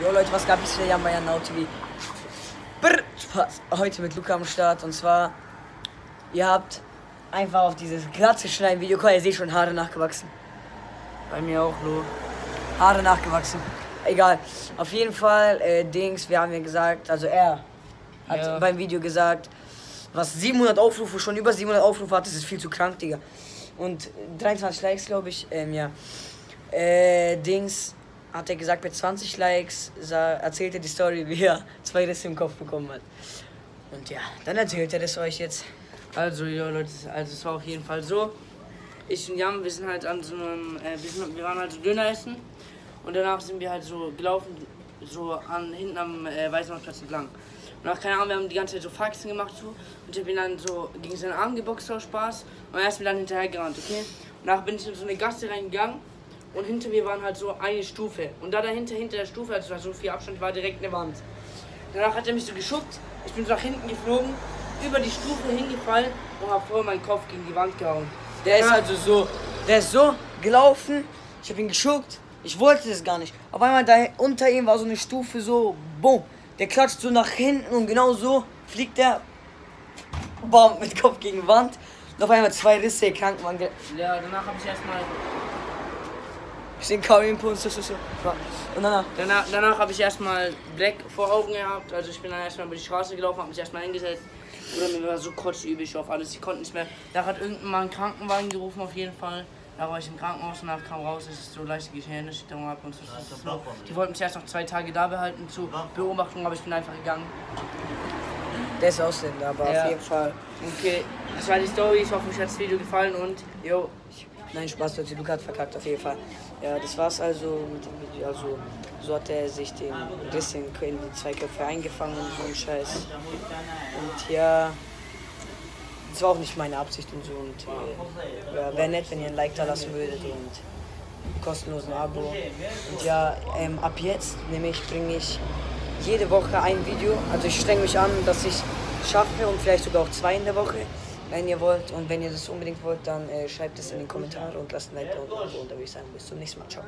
Jo Leute, was gab es für ja bei Now TV? Brr, Spaß. Heute mit Luca am Start und zwar, ihr habt einfach auf dieses Glatze schneiden Video, guck, ihr seht schon Haare nachgewachsen. Bei mir auch, Lo. Haare nachgewachsen. Egal. Auf jeden Fall, äh, Dings, wir haben ja gesagt, also er hat Ja. beim Video gesagt, was 700 Aufrufe, schon über 700 Aufrufe hat, das ist viel zu krank, Digga. Und 23 Likes, glaube ich, ähm, ja. Äh, Dings hat er gesagt, bei 20 Likes sah, erzählt er die Story, wie er zwei Risse im Kopf bekommen hat. Und ja, dann erzählt er das euch jetzt. Also, ja, Leute, also es war auf jeden Fall so. Ich und Jan, wir sind halt an so einem, äh, wir, sind, wir waren halt so Döner essen und danach sind wir halt so gelaufen, so an hinten am äh, Weißmarktplatz entlang. Und nach, keine Ahnung, wir haben die ganze Zeit so Faxen gemacht so und ich hab ihn dann so gegen seinen Arm geboxt aus Spaß und er ist mir dann hinterher gerannt, okay? Und danach bin ich in so eine Gasse reingegangen und hinter mir waren halt so eine Stufe und da dahinter, hinter der Stufe, also da so viel Abstand war, direkt eine Wand. Danach hat er mich so geschubst, ich bin so nach hinten geflogen, über die Stufe hingefallen und hab voll meinen Kopf gegen die Wand gehauen. Der ist also so, der ist so gelaufen, ich habe ihn geschuckt, ich wollte das gar nicht. Auf einmal da unter ihm war so eine Stufe so, boom, der klatscht so nach hinten und genau so fliegt der, bam, mit Kopf gegen Wand. Und auf einmal zwei Risse, Krankenwagen. ge- Ja, danach habe ich erstmal Ich sehe kaum Impuls, so, so, so. Und danach, danach, danach habe ich erstmal Black vor Augen gehabt. Also ich bin dann erstmal über die Straße gelaufen, habe mich erstmal hingesetzt. Oder mir war so kotzübig auf alles. Ich konnte nicht mehr. Da hat irgendwann mal einen Krankenwagen gerufen auf jeden Fall. Da war ich im Krankenhaus und danach kam raus, dass ich so leichte Gehirnerschütterung habe und so. so. Die wollten mich erst noch zwei Tage da behalten zur Beobachtung, aber ich bin einfach gegangen. der ist Ausländer, aber Ja. auf jeden Fall. Okay, das war die Story. Ich hoffe, euch hat das Video gefallen und yo, Nein, Spaß, Leute, Luca hat verkackt, auf jeden Fall. Ja, das war's also mit dem Video. Also, so hat er sich den Riss in in die zwei Köpfe eingefangen und so ein Scheiß. Und ja, das war auch nicht meine Absicht und so. Und äh, ja, wäre nett, wenn ihr ein Like da lassen würdet und kostenlosen Abo. Und ja, ähm, ab jetzt nämlich bringe ich jede Woche ein Video. Also ich streng mich an, dass ich schaffe und vielleicht sogar auch zwei in der Woche, wenn ihr wollt. Und wenn ihr das unbedingt wollt, dann äh, schreibt es in die Kommentare und lasst ein Like da unten. Und dann würde ich sagen, bis zum nächsten Mal. Ciao.